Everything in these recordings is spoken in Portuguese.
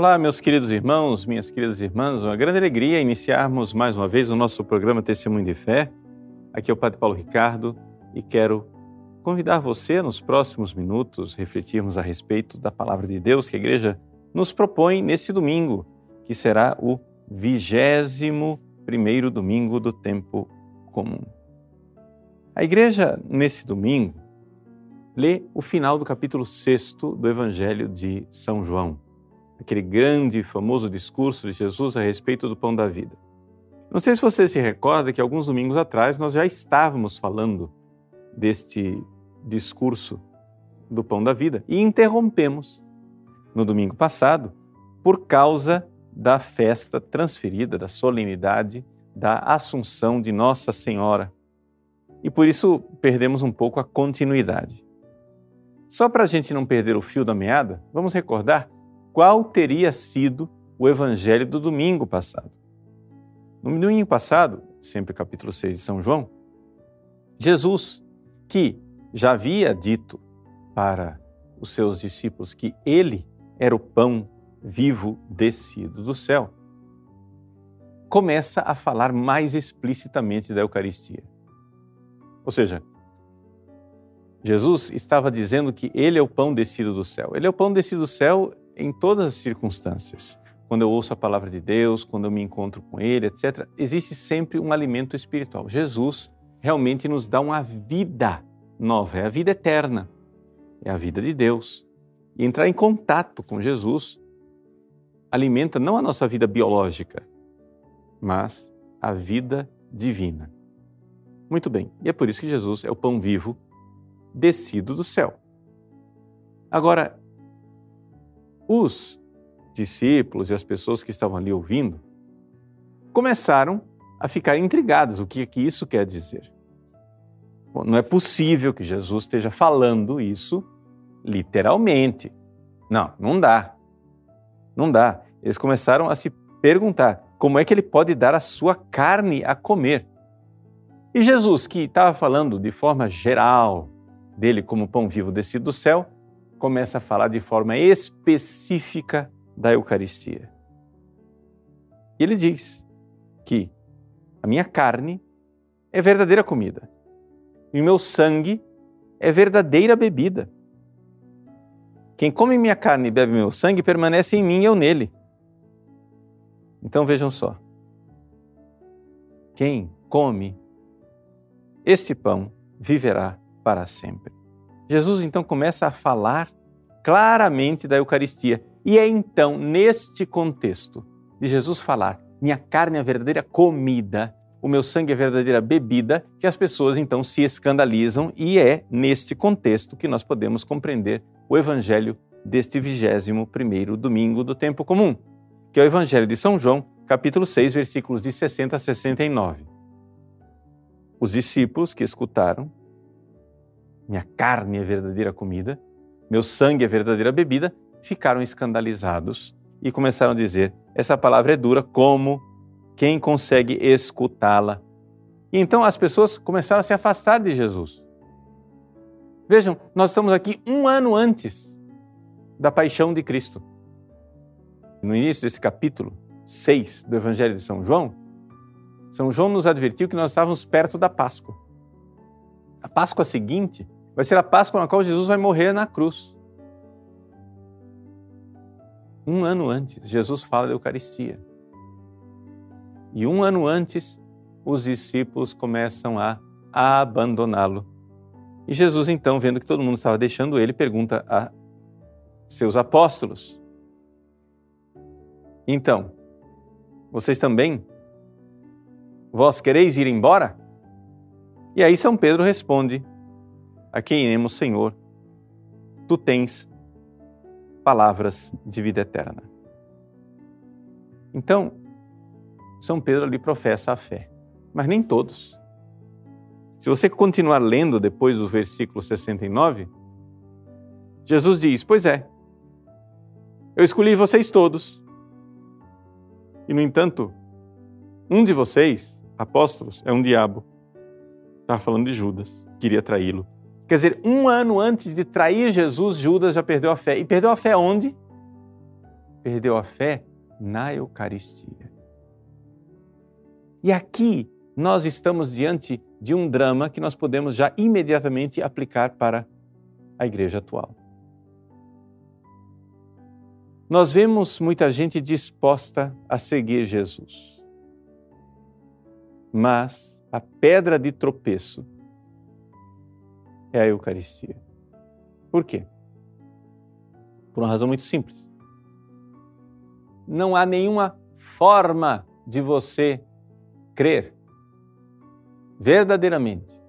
Olá, meus queridos irmãos, minhas queridas irmãs, uma grande alegria iniciarmos mais uma vez o nosso programa Testemunho de Fé. Aqui é o Padre Paulo Ricardo e quero convidar você nos próximos minutos refletirmos a respeito da palavra de Deus que a igreja nos propõe nesse domingo, que será o vigésimo primeiro domingo do tempo comum. A igreja, nesse domingo, lê o final do capítulo 6 do Evangelho de São João aquele grande e famoso discurso de Jesus a respeito do pão da vida. Não sei se você se recorda que alguns domingos atrás nós já estávamos falando deste discurso do pão da vida e interrompemos no domingo passado por causa da festa transferida, da solenidade da Assunção de Nossa Senhora. E por isso perdemos um pouco a continuidade. Só para a gente não perder o fio da meada, vamos recordar qual teria sido o evangelho do domingo passado. No domingo passado, sempre capítulo 6 de São João, Jesus, que já havia dito para os seus discípulos que ele era o pão vivo descido do céu, começa a falar mais explicitamente da Eucaristia. Ou seja, Jesus estava dizendo que ele é o pão descido do céu. Ele é o pão descido do céu em todas as circunstâncias. Quando eu ouço a palavra de Deus, quando eu me encontro com Ele, etc., existe sempre um alimento espiritual. Jesus realmente nos dá uma vida nova, é a vida eterna, é a vida de Deus. E entrar em contato com Jesus alimenta não a nossa vida biológica, mas a vida divina. Muito bem, e é por isso que Jesus é o pão vivo descido do céu. Agora, os discípulos e as pessoas que estavam ali ouvindo começaram a ficar intrigados. O que, é que isso quer dizer? Bom, não é possível que Jesus esteja falando isso literalmente. Não, não dá. Não dá. Eles começaram a se perguntar como é que ele pode dar a sua carne a comer. E Jesus, que estava falando de forma geral dele como pão vivo descido do céu, começa a falar de forma específica da Eucaristia. E ele diz que a minha carne é verdadeira comida e o meu sangue é verdadeira bebida. Quem come minha carne e bebe meu sangue permanece em mim e eu nele. Então vejam só. Quem come este pão viverá para sempre. Jesus então começa a falar claramente da Eucaristia. E é então, neste contexto, de Jesus falar: minha carne é a verdadeira comida, o meu sangue é a verdadeira bebida, que as pessoas então se escandalizam, e é neste contexto que nós podemos compreender o Evangelho deste vigésimo primeiro domingo do tempo comum, que é o Evangelho de São João, capítulo 6, versículos de 60 a 69. Os discípulos que escutaram minha carne é verdadeira comida, meu sangue é verdadeira bebida, ficaram escandalizados e começaram a dizer: essa palavra é dura, como quem consegue escutá-la? E então as pessoas começaram a se afastar de Jesus. Vejam, nós estamos aqui um ano antes da paixão de Cristo. No início desse capítulo 6 do Evangelho de São João, São João nos advertiu que nós estávamos perto da Páscoa. A Páscoa seguinte Vai ser a Páscoa na qual Jesus vai morrer na cruz. Um ano antes, Jesus fala da Eucaristia. E um ano antes, os discípulos começam a, abandoná-lo. E Jesus, então, vendo que todo mundo estava deixando ele, pergunta a seus apóstolos: Então, vocês também? Vós quereis ir embora? E aí São Pedro responde: a quem iremos, Senhor? Tu tens palavras de vida eterna. Então, São Pedro ali professa a fé, mas nem todos. Se você continuar lendo depois do versículo 69, Jesus diz: Pois é, eu escolhi vocês todos. E, no entanto, um de vocês, apóstolos, é um diabo. Estava falando de Judas, queria traí-lo. Quer dizer, um ano antes de trair Jesus, Judas já perdeu a fé. E perdeu a fé onde? perdeu a fé na Eucaristia. E aqui nós estamos diante de um drama que nós podemos já imediatamente aplicar para a igreja atual. Nós vemos muita gente disposta a seguir Jesus. Mas a pedra de tropeço é a Eucaristia. Por quê? Por uma razão muito simples. Não há nenhuma forma de você crer verdadeiramente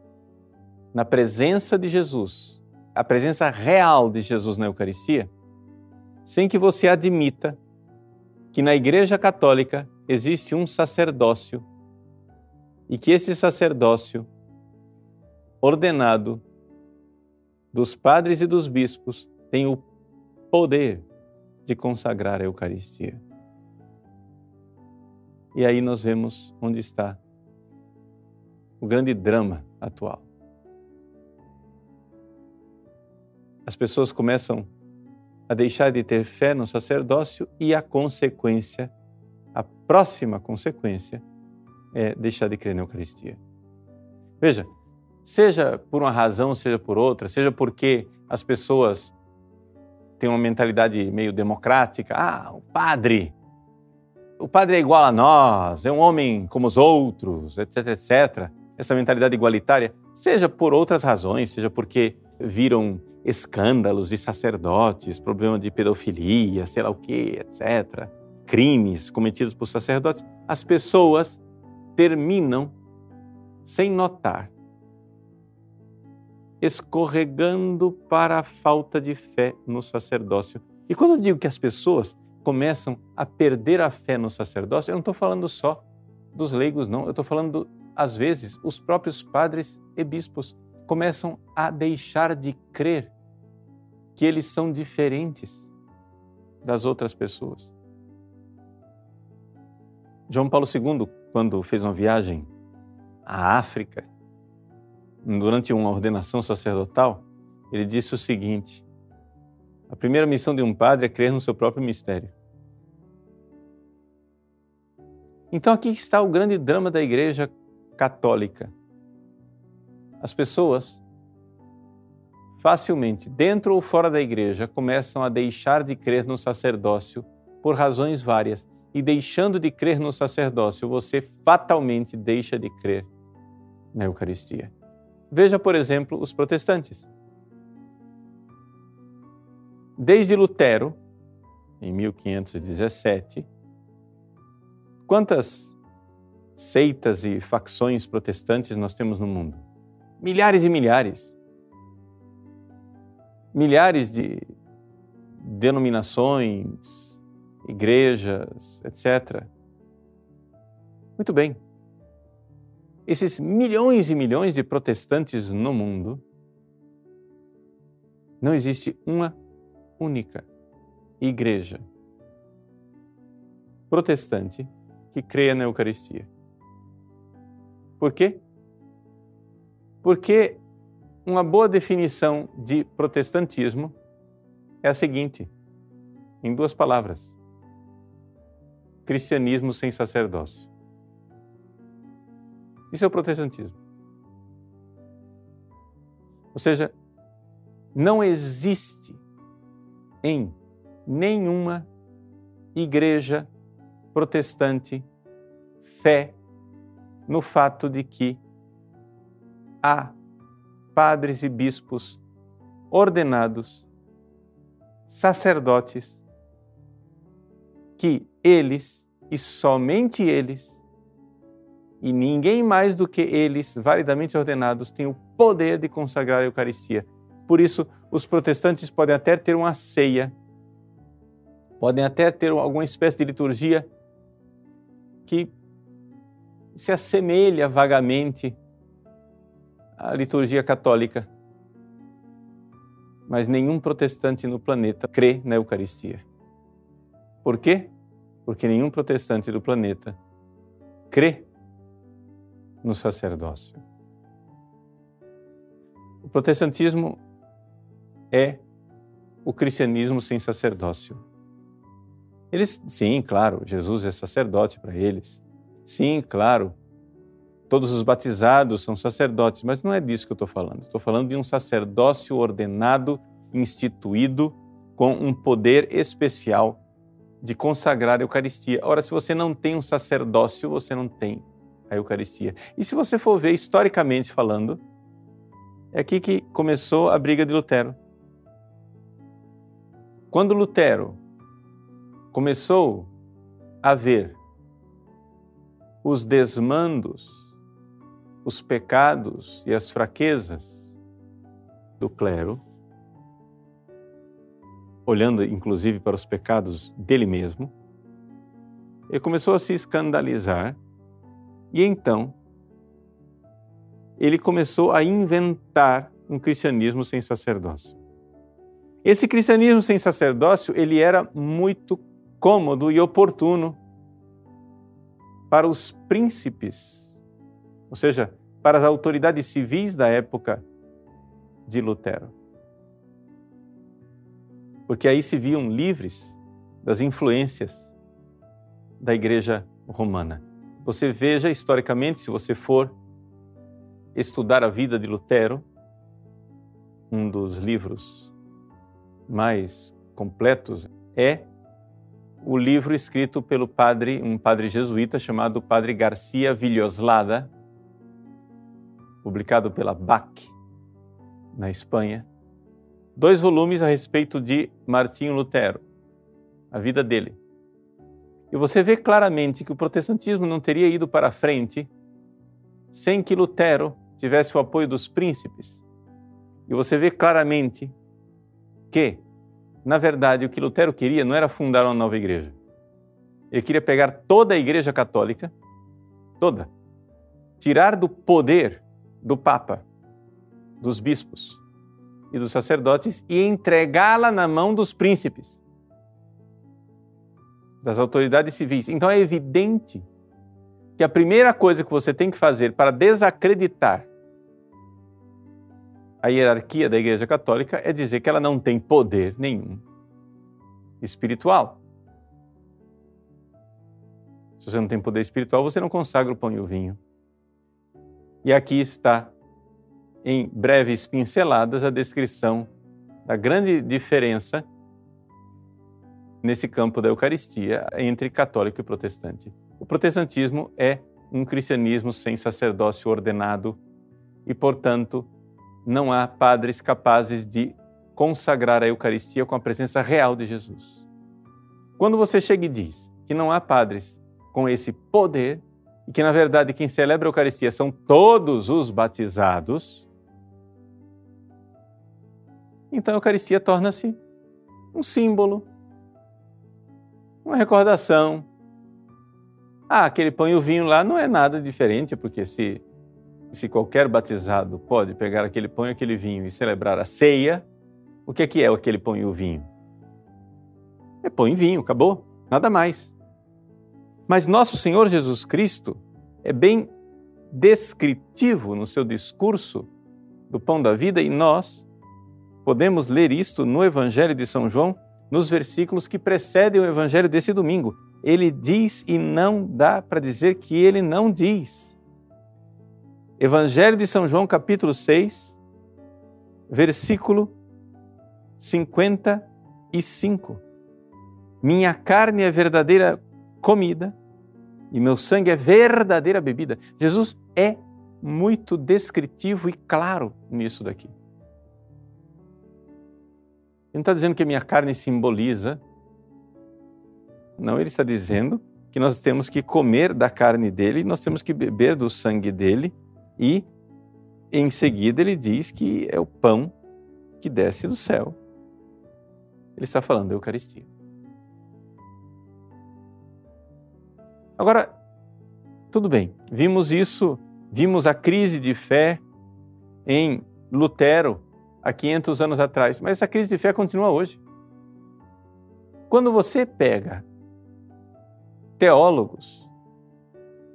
na presença de Jesus, a presença real de Jesus na Eucaristia, sem que você admita que na Igreja Católica existe um sacerdócio e que esse sacerdócio ordenado dos padres e dos bispos tem o poder de consagrar a Eucaristia. E aí nós vemos onde está o grande drama atual. As pessoas começam a deixar de ter fé no sacerdócio e a consequência, a próxima consequência, é deixar de crer na Eucaristia. Veja, seja por uma razão, seja por outra, seja porque as pessoas têm uma mentalidade meio democrática, ah, o padre o padre é igual a nós, é um homem como os outros, etc, etc. Essa mentalidade igualitária, seja por outras razões, seja porque viram escândalos de sacerdotes, problema de pedofilia, sei lá o que, etc. Crimes cometidos por sacerdotes, as pessoas terminam sem notar, escorregando para a falta de fé no sacerdócio. E quando eu digo que as pessoas começam a perder a fé no sacerdócio, eu não estou falando só dos leigos, não. Eu estou falando, às vezes, os próprios padres e bispos começam a deixar de crer que eles são diferentes das outras pessoas. João Paulo II, quando fez uma viagem à África, durante uma ordenação sacerdotal, ele disse o seguinte: a primeira missão de um padre é crer no seu próprio mistério. Então aqui está o grande drama da Igreja Católica. As pessoas, facilmente, dentro ou fora da igreja, começam a deixar de crer no sacerdócio por razões várias. E deixando de crer no sacerdócio, você fatalmente deixa de crer na Eucaristia. Veja, por exemplo, os protestantes. Desde Lutero, em 1517, quantas seitas e facções protestantes nós temos no mundo? Milhares e milhares. Milhares de denominações, igrejas, etc. Muito bem. Esses milhões e milhões de protestantes no mundo, não existe uma única igreja protestante que creia na Eucaristia. Por quê? Porque uma boa definição de protestantismo é a seguinte, em duas palavras: cristianismo sem sacerdócio. Isso é o protestantismo. Ou seja, não existe em nenhuma igreja protestante fé no fato de que há padres e bispos ordenados, sacerdotes, que eles e somente eles, e ninguém mais do que eles, validamente ordenados, têm o poder de consagrar a Eucaristia. Por isso, os protestantes podem até ter uma ceia, podem até ter alguma espécie de liturgia que se assemelha vagamente à liturgia católica. Mas nenhum protestante no planeta crê na Eucaristia. Por quê? Porque nenhum protestante do planeta crê no sacerdócio. O protestantismo é o cristianismo sem sacerdócio. Eles, sim, claro, Jesus é sacerdote para eles. Sim, claro, todos os batizados são sacerdotes, mas não é disso que eu estou falando. Estou falando de um sacerdócio ordenado, instituído, com um poder especial de consagrar a Eucaristia. Ora, se você não tem um sacerdócio, você não tem a Eucaristia. E se você for ver historicamente falando, é aqui que começou a briga de Lutero. Quando Lutero começou a ver os desmandos, os pecados e as fraquezas do clero, olhando inclusive para os pecados dele mesmo, ele começou a se escandalizar e então ele começou a inventar um cristianismo sem sacerdócio. Esse cristianismo sem sacerdócio, ele era muito cômodo e oportuno para os príncipes, ou seja, para as autoridades civis da época de Lutero. Porque aí se viam livres das influências da Igreja Romana. Você veja historicamente, se você for estudar a vida de Lutero, um dos livros mais completos é o livro escrito pelo padre, um padre jesuíta chamado Padre Garcia Villoslada, publicado pela BAC na Espanha. Dois volumes a respeito de Martinho Lutero, a vida dele. E você vê claramente que o protestantismo não teria ido para frente sem que Lutero tivesse o apoio dos príncipes. E você vê claramente que, na verdade, o que Lutero queria não era fundar uma nova igreja. Ele queria pegar toda a igreja católica, toda, tirar do poder do Papa, dos bispos e dos sacerdotes e entregá-la na mão dos príncipes, das autoridades civis. Então é evidente que a primeira coisa que você tem que fazer para desacreditar a hierarquia da Igreja Católica é dizer que ela não tem poder nenhum espiritual. Se você não tem poder espiritual, você não consagra o pão e o vinho. E aqui está, em breves pinceladas, a descrição da grande diferença nesse campo da Eucaristia entre católico e protestante. O protestantismo é um cristianismo sem sacerdócio ordenado e, portanto, não há padres capazes de consagrar a Eucaristia com a presença real de Jesus. Quando você chega e diz que não há padres com esse poder, e que na verdade quem celebra a Eucaristia são todos os batizados, então a Eucaristia torna-se um símbolo, uma recordação. Ah, aquele pão e o vinho lá não é nada diferente, porque se se qualquer batizado pode pegar aquele pão e aquele vinho e celebrar a ceia, o que é que é aquele pão e o vinho? É pão e vinho, acabou, nada mais. Mas nosso Senhor Jesus Cristo é bem descritivo no seu discurso do pão da vida e nós podemos ler isto no Evangelho de São João, nos versículos que precedem o Evangelho desse domingo. Ele diz e não dá para dizer que ele não diz. Evangelho de São João, capítulo 6, versículo 55. Minha carne é verdadeira comida e meu sangue é verdadeira bebida. Jesus é muito descritivo e claro nisso daqui. Ele não está dizendo que a minha carne simboliza. Não, ele está dizendo que nós temos que comer da carne dele, nós temos que beber do sangue dele e em seguida ele diz que é o pão que desce do céu. Ele está falando da Eucaristia. Agora, tudo bem, vimos isso, vimos a crise de fé em Lutero há 500 anos atrás, mas essa crise de fé continua hoje. Quando você pega teólogos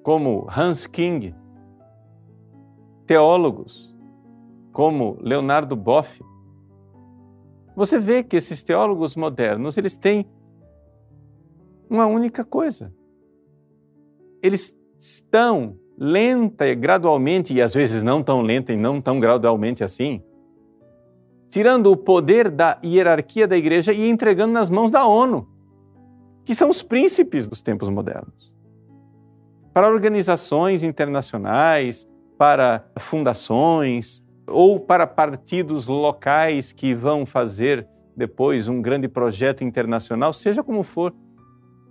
como Hans King, teólogos como Leonardo Boff, você vê que esses teólogos modernos, eles têm uma única coisa. Eles estão lenta e gradualmente, e às vezes não tão lenta e não tão gradualmente assim, tirando o poder da hierarquia da igreja e entregando nas mãos da ONU, que são os príncipes dos tempos modernos. Para organizações internacionais, para fundações ou para partidos locais que vão fazer depois um grande projeto internacional, seja como for,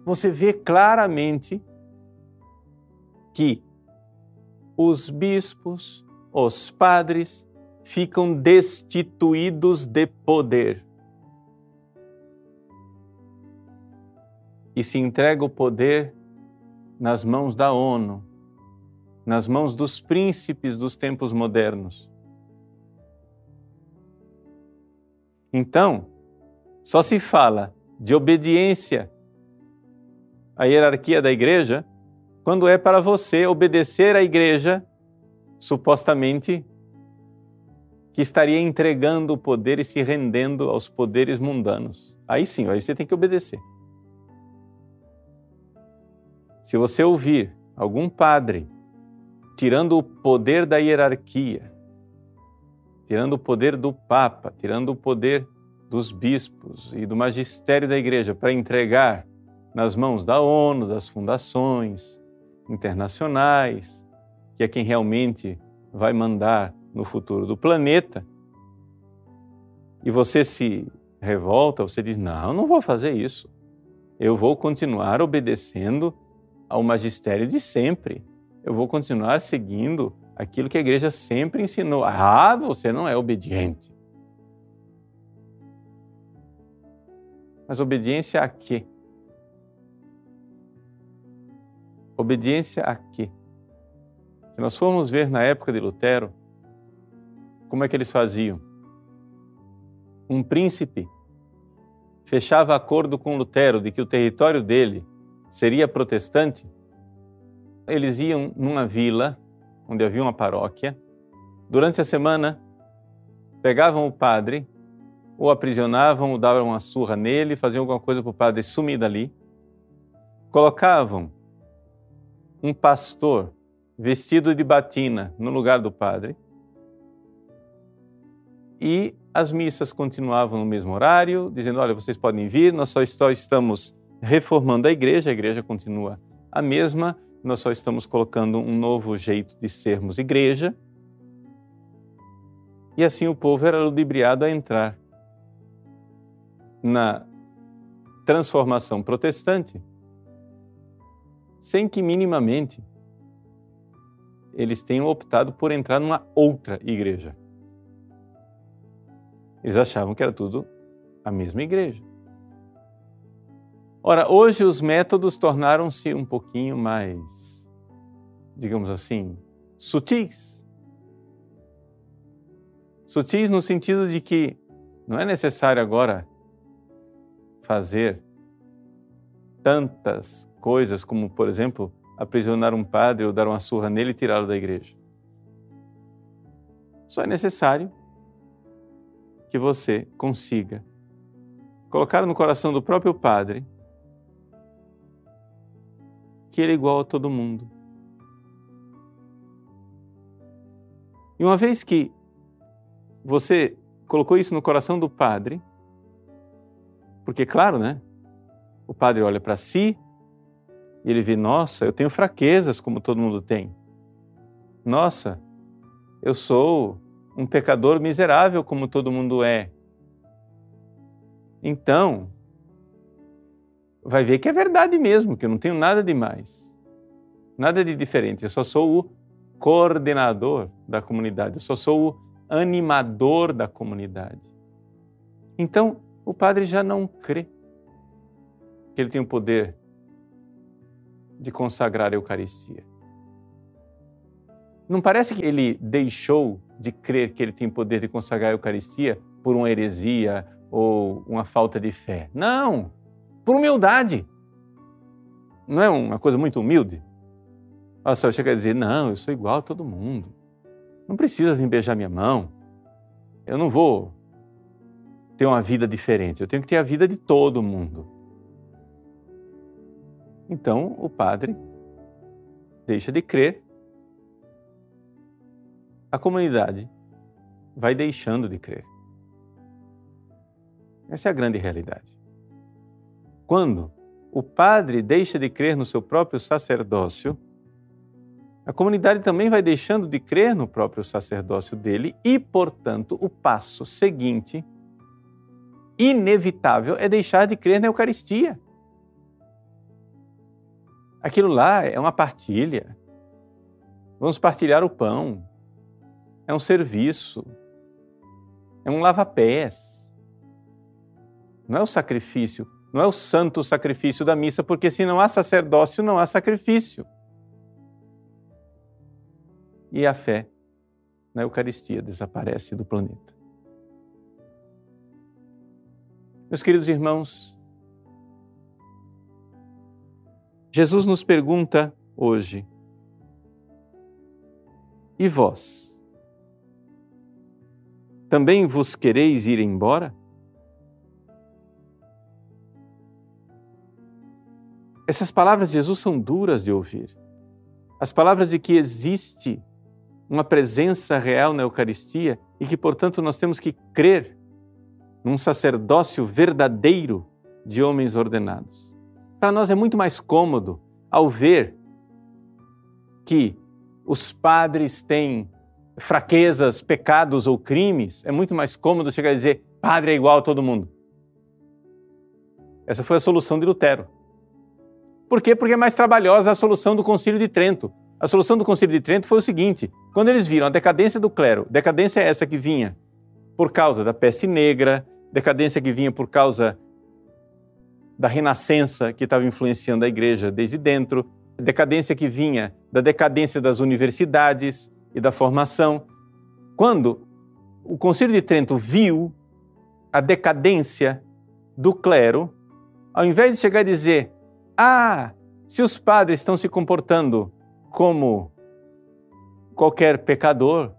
você vê claramente que os bispos, os padres, ficam destituídos de poder. E se entrega o poder nas mãos da ONU, nas mãos dos príncipes dos tempos modernos. Então, só se fala de obediência à hierarquia da igreja quando é para você obedecer à igreja, supostamente que estaria entregando o poder e se rendendo aos poderes mundanos. Aí sim, aí você tem que obedecer. Se você ouvir algum padre tirando o poder da hierarquia, tirando o poder do Papa, tirando o poder dos bispos e do magistério da igreja para entregar nas mãos da ONU, das fundações internacionais, que é quem realmente vai mandar no futuro do planeta, e você se revolta, você diz: Não, não vou fazer isso. Eu vou continuar obedecendo ao magistério de sempre. Eu vou continuar seguindo aquilo que a igreja sempre ensinou. Ah, você não é obediente. Mas obediência a quê? Obediência a quê? Se nós formos ver na época de Lutero, como é que eles faziam? Um príncipe fechava acordo com Lutero de que o território dele seria protestante. Eles iam numa vila onde havia uma paróquia. Durante a semana, pegavam o padre, o aprisionavam, o davam uma surra nele, faziam alguma coisa para o padre sumir dali. Colocavam um pastor vestido de batina no lugar do padre e as missas continuavam no mesmo horário, dizendo: olha, vocês podem vir, nós só estamos reformando a igreja, a igreja continua a mesma, nós só estamos colocando um novo jeito de sermos igreja. E assim o povo era ludibriado a entrar na transformação protestante, sem que minimamente eles tenham optado por entrar numa outra igreja. Eles achavam que era tudo a mesma igreja. Ora, hoje os métodos tornaram-se um pouquinho mais, digamos assim, sutis. Sutis no sentido de que não é necessário agora fazer tantas coisas como, por exemplo, aprisionar um padre ou dar uma surra nele e tirá-lo da igreja. Só é necessário que você consiga colocar no coração do próprio Padre que ele é igual a todo mundo. E uma vez que você colocou isso no coração do Padre, porque, claro, né? O Padre olha para si e ele vê: nossa, eu tenho fraquezas como todo mundo tem. Nossa, eu sou um pecador miserável como todo mundo é. Então, vai ver que é verdade mesmo, que eu não tenho nada de mais, nada de diferente. Eu só sou o coordenador da comunidade, eu só sou o animador da comunidade. Então, o padre já não crê que ele tem o poder de consagrar a Eucaristia. Não parece que ele deixou de crer que ele tem poder de consagrar a Eucaristia por uma heresia ou uma falta de fé. Não! Por humildade. Não é uma coisa muito humilde? Olha só, chega a dizer: não, eu sou igual a todo mundo. Não precisa vir beijar minha mão. Eu não vou ter uma vida diferente. Eu tenho que ter a vida de todo mundo. então o padre deixa de crer, a comunidade vai deixando de crer. Essa é a grande realidade. Quando o padre deixa de crer no seu próprio sacerdócio, a comunidade também vai deixando de crer no próprio sacerdócio dele e, portanto, o passo seguinte, inevitável, é deixar de crer na Eucaristia. Aquilo lá é uma partilha. Vamos partilhar o pão. É um serviço. É um lava-pés. Não é o sacrifício, não é o santo sacrifício da missa, porque se não há sacerdócio, não há sacrifício e a fé na Eucaristia desaparece do planeta. Meus queridos irmãos, Jesus nos pergunta hoje: E vós? Também vos quereis ir embora? Essas palavras de Jesus são duras de ouvir. As palavras de que existe uma presença real na Eucaristia e que, portanto, nós temos que crer num sacerdócio verdadeiro de homens ordenados. Para nós é muito mais cômodo ao ver que os padres têm fraquezas, pecados ou crimes, é muito mais cômodo chegar a dizer padre é igual a todo mundo. Essa foi a solução de Lutero. Por quê? Porque é mais trabalhosa a solução do Concílio de Trento. A solução do Concílio de Trento foi o seguinte: quando eles viram a decadência do clero, decadência é essa que vinha por causa da peste negra, decadência que vinha por causa da renascença que estava influenciando a igreja desde dentro, decadência que vinha da decadência das universidades e da formação. Quando o Concílio de Trento viu a decadência do clero, ao invés de chegar e dizer: "Ah, se os padres estão se comportando como qualquer pecador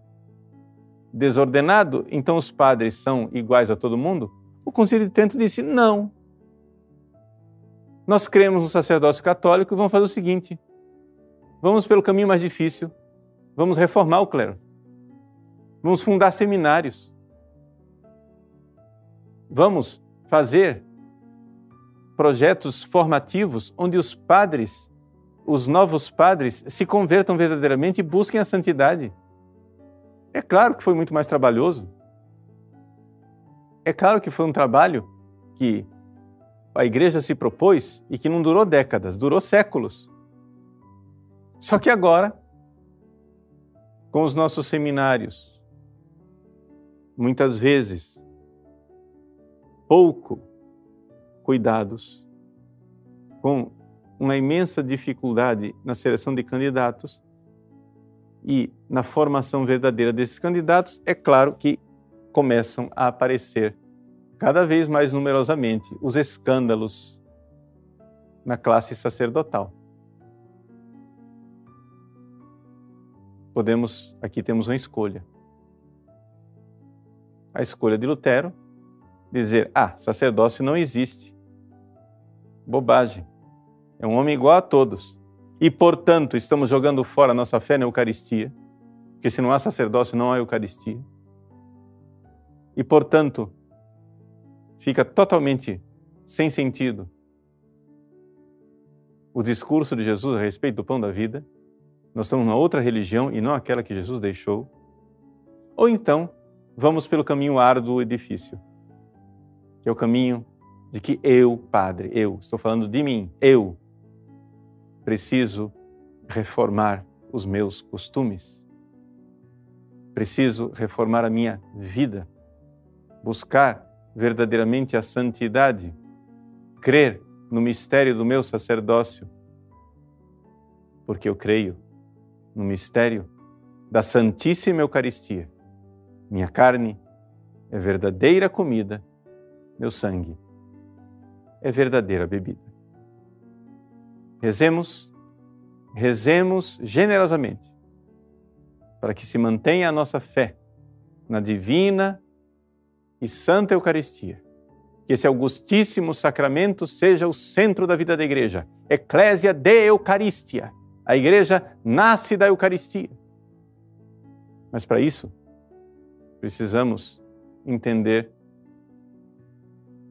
desordenado, então os padres são iguais a todo mundo? O Concílio de Trento disse: não. Nós cremos no sacerdócio católico e vamos fazer o seguinte: vamos pelo caminho mais difícil, vamos reformar o clero, vamos fundar seminários, vamos fazer projetos formativos onde os padres os novos padres se convertam verdadeiramente e busquem a santidade. É claro que foi muito mais trabalhoso. É claro que foi um trabalho que a igreja se propôs e que não durou décadas, durou séculos. Só que agora, com os nossos seminários, muitas vezes pouco cuidados, com uma imensa dificuldade na seleção de candidatos e na formação verdadeira desses candidatos, é claro que começam a aparecer cada vez mais numerosamente os escândalos na classe sacerdotal. Podemos, aqui temos uma escolha. A escolha de Lutero, dizer: ah, sacerdócio não existe. Bobagem. É um homem igual a todos. E, portanto, estamos jogando fora a nossa fé na Eucaristia, porque se não há sacerdócio, não há Eucaristia. E, portanto, fica totalmente sem sentido o discurso de Jesus a respeito do pão da vida. Nós estamos numa outra religião e não aquela que Jesus deixou. Ou então, vamos pelo caminho árduo e difícil, que é o caminho de que eu, Padre, eu, estou falando de mim, eu, preciso reformar os meus costumes. Preciso reformar a minha vida, buscar verdadeiramente a santidade, crer no mistério do meu sacerdócio, porque eu creio no mistério da Santíssima Eucaristia. Minha carne é verdadeira comida, meu sangue é verdadeira bebida. Rezemos, rezemos generosamente para que se mantenha a nossa fé na divina e santa Eucaristia que esse augustíssimo sacramento seja o centro da vida da igreja. Eclésia de Eucaristia. A igreja nasce da Eucaristia. Mas para isso, precisamos entender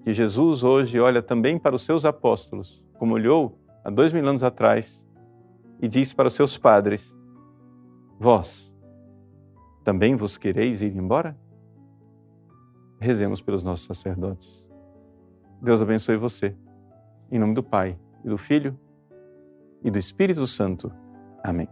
que Jesus hoje olha também para os seus apóstolos, como olhou há dois mil anos atrás, e diz para os seus padres: Vós também vos quereis ir embora? Rezemos pelos nossos sacerdotes. Deus abençoe você. Em nome do Pai, e do Filho, e do Espírito Santo. Amém.